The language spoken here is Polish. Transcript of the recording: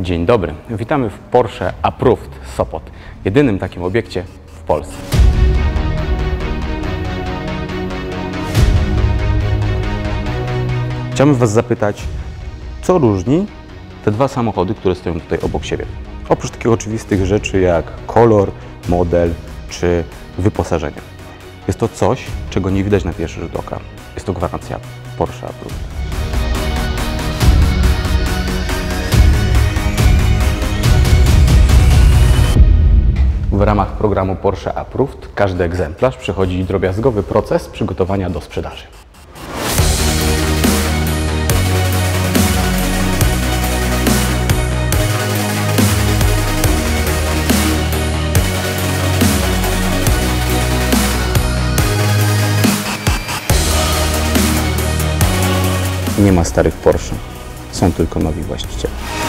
Dzień dobry, witamy w Porsche Approved Sopot, jedynym takim obiekcie w Polsce. Chciałbym Was zapytać, co różni te dwa samochody, które stoją tutaj obok siebie? Oprócz takich oczywistych rzeczy jak kolor, model czy wyposażenie. Jest to coś, czego nie widać na pierwszy rzut oka. Jest to gwarancja Porsche Approved. W ramach programu Porsche Approved każdy egzemplarz przechodzi drobiazgowy proces przygotowania do sprzedaży. Nie ma starych Porsche, są tylko nowi właściciele.